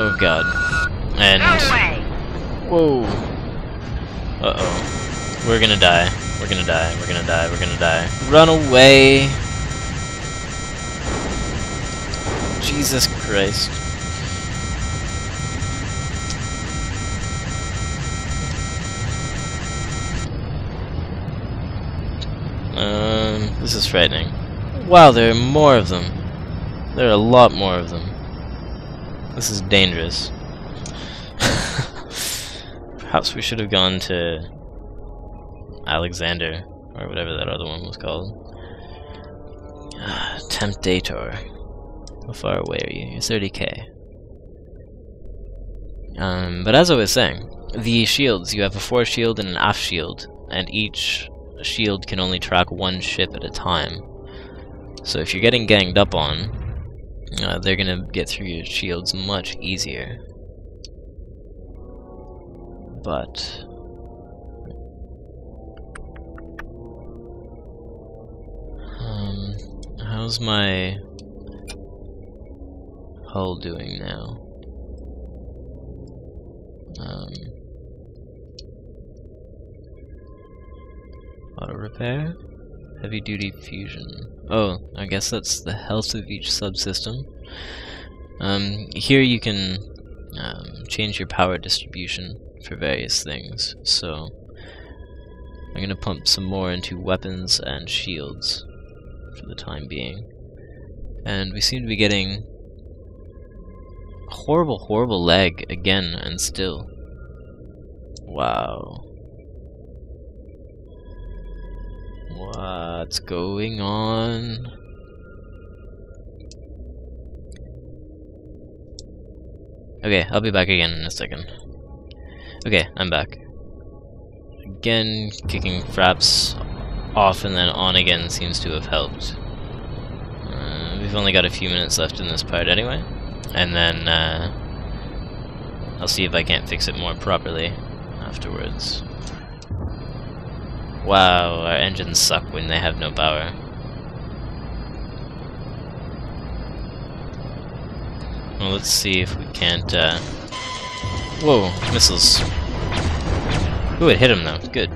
Oh god. And... Whoa! Uh-oh. We're gonna die. We're gonna die. We're gonna die. We're gonna die. Run away! Jesus Christ. Um, this is frightening. Wow, there are more of them. There are a lot more of them. This is dangerous. Perhaps we should have gone to Alexander, or whatever that other one was called. Temptator. How far away are you? You're 30k. Um, but as I was saying, the shields, you have a fore shield and an aft shield, and each shield can only track one ship at a time. So if you're getting ganged up on, uh, they're gonna get through your shields much easier. But... Um, how's my hull doing now? Um, auto repair? Heavy duty fusion. Oh, I guess that's the health of each subsystem. Um, here you can um, change your power distribution for various things. So I'm gonna pump some more into weapons and shields for the time being. And we seem to be getting horrible, horrible lag again and still. Wow. Wow. What's going on? Okay, I'll be back again in a second. Okay, I'm back. Again, kicking fraps off and then on again seems to have helped. Uh, we've only got a few minutes left in this part anyway. And then, uh, I'll see if I can't fix it more properly afterwards. Wow, our engines suck when they have no power. Well, let's see if we can't, uh... Whoa, missiles. Ooh, it hit him though. Good.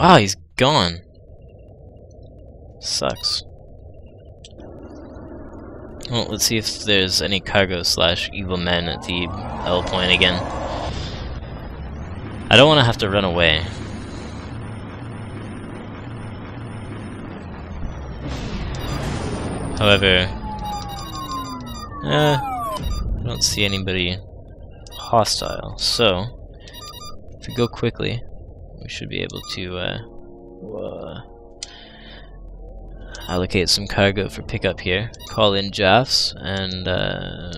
Ah, oh, he's gone. Sucks. Well, let's see if there's any cargo slash evil men at the L point again. I don't want to have to run away. However, uh, I don't see anybody hostile, so if we go quickly, we should be able to uh, uh, allocate some cargo for pickup here. Call in Jafs and uh,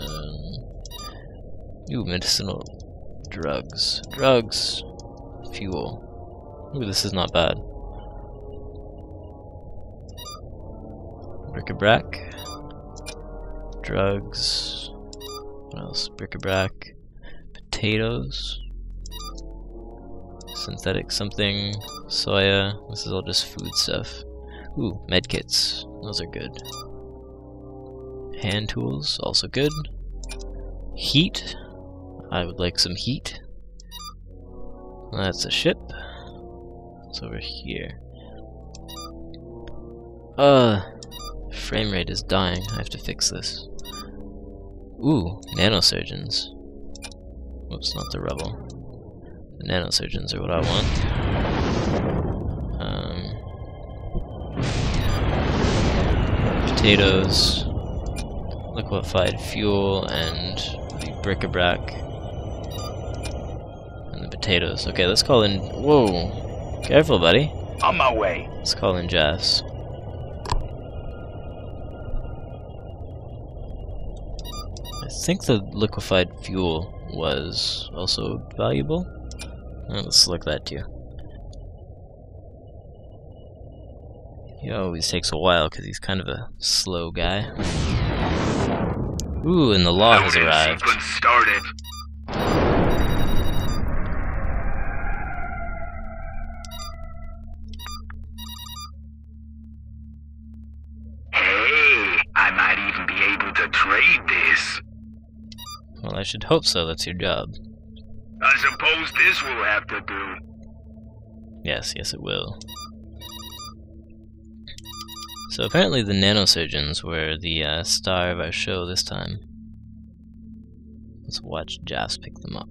ooh, medicinal drugs, drugs, fuel. Ooh, this is not bad. Bric-a-brac, drugs. What else? Bric-a-brac, potatoes synthetic something, soya. This is all just food stuff. Ooh, medkits. Those are good. Hand tools, also good. Heat. I would like some heat. That's a ship. It's over here. Uh, frame rate is dying. I have to fix this. Ooh, nanosurgeons. Whoops, not the rebel. The nanosurgeons are what I want. Um, potatoes, liquefied fuel, and the bric-a-brac. And the potatoes. Okay, let's call in... Whoa! Careful, buddy. On my way. Let's call in Jess. I think the liquefied fuel was also valuable. Let's select that too. He always takes a while because he's kind of a slow guy. Ooh, and the law has arrived. started. Hey, I might even be able to trade this. Well, I should hope so. That's your job. I suppose this will have to do. Yes, yes it will. So apparently the nanosurgeons were the uh, star of our show this time. Let's watch Jas pick them up.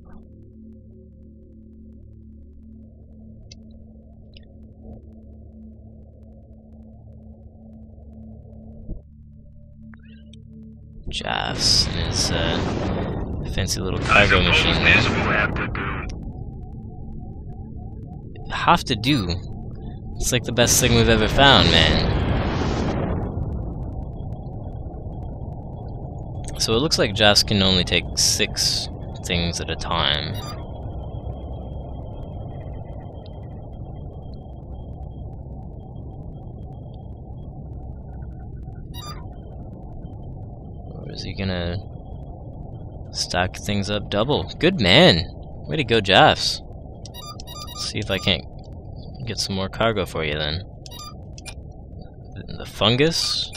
And his uh, fancy little cargo machine. Have to do. Have to do? It's like the best thing we've ever found, man. So it looks like Jas can only take six things at a time. Or is he gonna stack things up double? Good man! Way to go, Jas. See if I can't get some more cargo for you then. The fungus?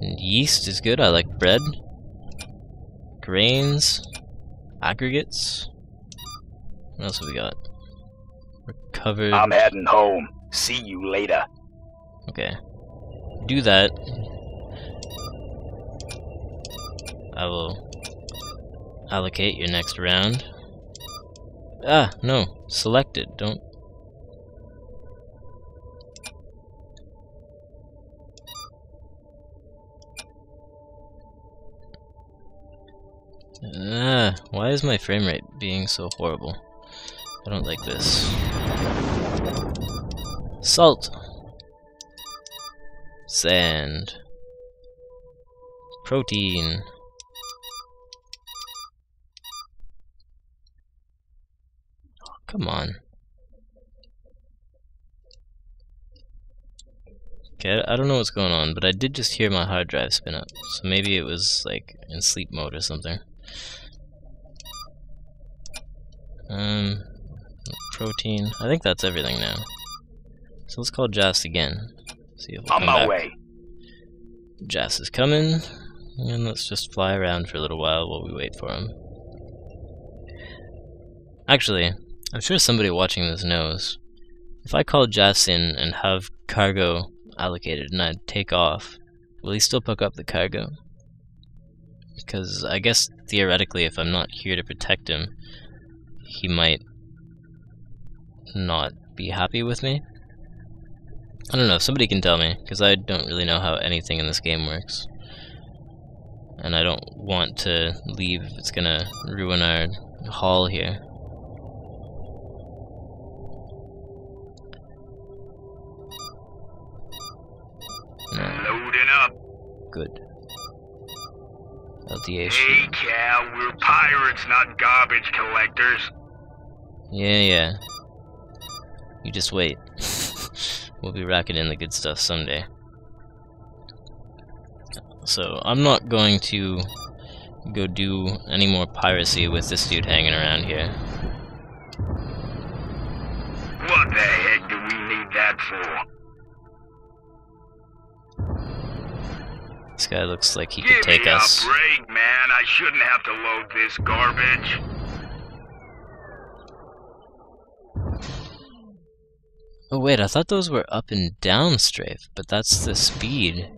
And yeast is good, I like bread. Grains. Aggregates. What else have we got? Recovered. I'm heading home. See you later. Okay. Do that. I will allocate your next round. Ah, no. Select it. Don't Ah, why is my frame rate being so horrible? I don't like this. Salt! Sand. Protein. Come on. Okay, I don't know what's going on, but I did just hear my hard drive spin up. So maybe it was, like, in sleep mode or something. Um, protein. I think that's everything now. So let's call Jas again. See if we'll On my back. way. Jas is coming, and let's just fly around for a little while while we wait for him. Actually, I'm sure somebody watching this knows. If I call Jas in and have cargo allocated and I take off, will he still pick up the cargo? Because I guess theoretically, if I'm not here to protect him, he might not be happy with me. I don't know, somebody can tell me, because I don't really know how anything in this game works. And I don't want to leave if it's gonna ruin our haul here. Good. LTA Hey, Cal, we're pirates, not garbage collectors. Yeah, yeah. You just wait. we'll be racking in the good stuff someday. So, I'm not going to go do any more piracy with this dude hanging around here. What the heck do we need that for? This guy looks like he Give could take us. Me a break, man. I shouldn't have to load this garbage. Oh wait, I thought those were up and down strafe, but that's the speed.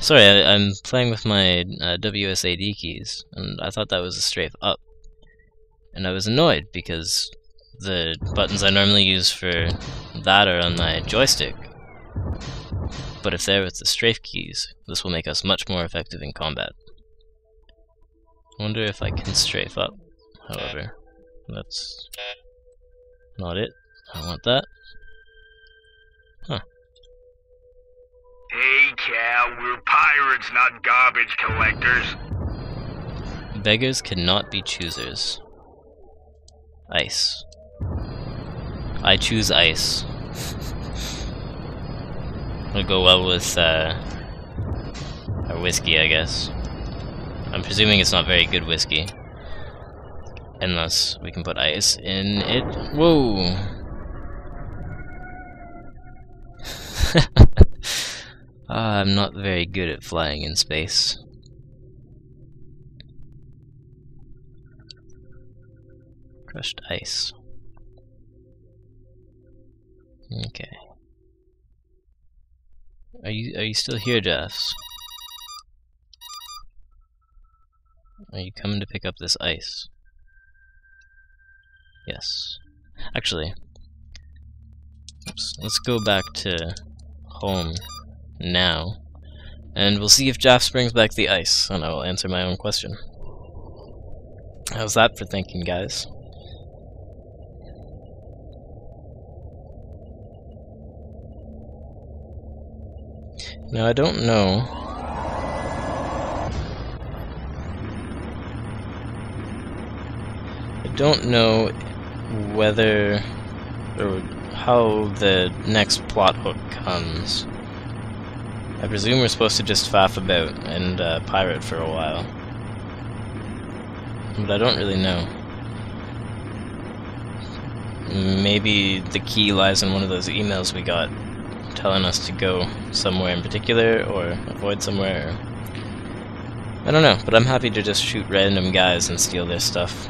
Sorry, I, am playing with my uh, WSAD keys, and I thought that was a strafe up. And I was annoyed because the buttons I normally use for that are on my joystick, but if they're with the strafe keys, this will make us much more effective in combat. I wonder if I can strafe up, however. That's not it. I want that. Huh. Hey, Cal, we're pirates, not garbage collectors. beggars cannot be choosers. Ice. I choose ice. Would go well with uh, our whiskey, I guess. I'm presuming it's not very good whiskey. Unless we can put ice in it. Whoa! Ah, I'm not very good at flying in space. Crushed ice. Okay. Are you are you still here, Jeffs? Are you coming to pick up this ice? Yes. Actually, oops, let's go back to home now, and we'll see if Jaff brings back the ice, and I will answer my own question. How's that for thinking, guys? Now, I don't know. I don't know whether or how the next plot hook comes. I presume we're supposed to just faff about and uh, pirate for a while. But I don't really know. Maybe the key lies in one of those emails we got telling us to go somewhere in particular or avoid somewhere. I don't know, but I'm happy to just shoot random guys and steal their stuff.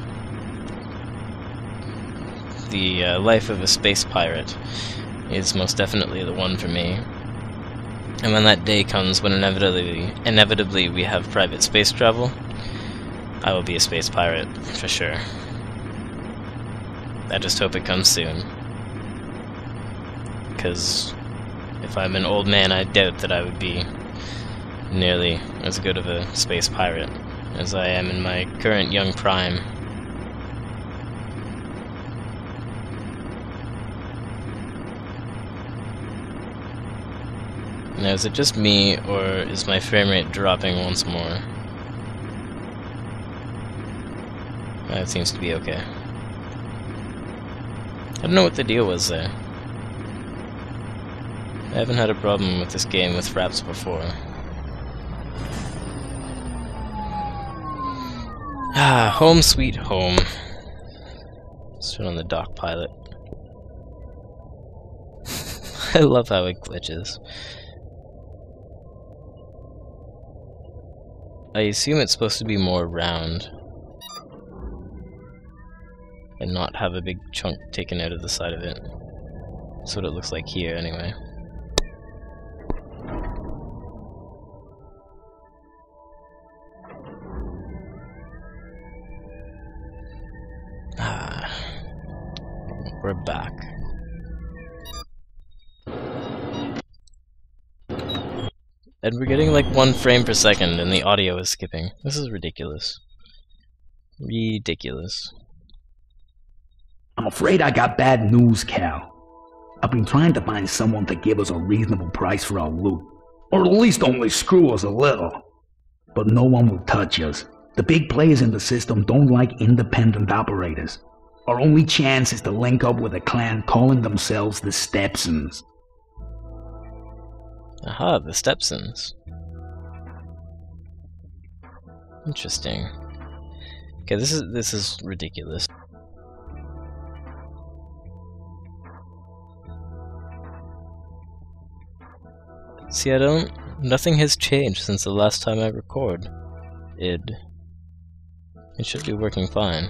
The uh, life of a space pirate is most definitely the one for me. And when that day comes when inevitably, inevitably we have private space travel, I will be a space pirate, for sure. I just hope it comes soon. Because if I'm an old man, I doubt that I would be nearly as good of a space pirate as I am in my current young prime. Now, is it just me, or is my frame rate dropping once more? That seems to be okay. I don't know what the deal was there. I haven't had a problem with this game with fraps before. Ah, home sweet home. Sit on the dock pilot. I love how it glitches. I assume it's supposed to be more round. And not have a big chunk taken out of the side of it. That's what it looks like here, anyway. We're back. And we're getting like one frame per second and the audio is skipping. This is ridiculous. Ridiculous. I'm afraid I got bad news, Cal. I've been trying to find someone to give us a reasonable price for our loot. Or at least only screw us a little. But no one will touch us. The big players in the system don't like independent operators. Our only chance is to link up with a clan calling themselves the Stepsons. Aha, the Stepsons. Interesting. Okay, this is this is ridiculous. See, I don't... Nothing has changed since the last time I record. Id. It should be working fine.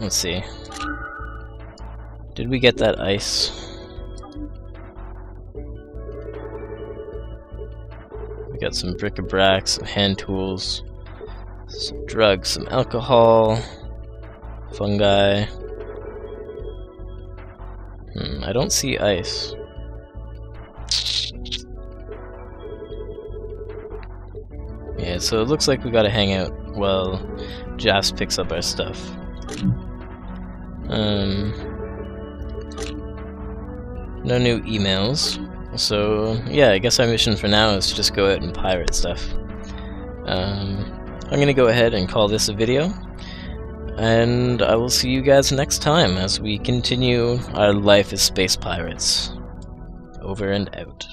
Let's see. Did we get that ice? We got some bric-a-brac, some hand tools, some drugs, some alcohol, fungi. Hmm, I don't see ice. Yeah, so it looks like we gotta hang out while Jafs picks up our stuff. Um, no new emails. So, yeah, I guess our mission for now is to just go out and pirate stuff. Um, I'm gonna go ahead and call this a video, and I will see you guys next time as we continue our life as space pirates. Over and out.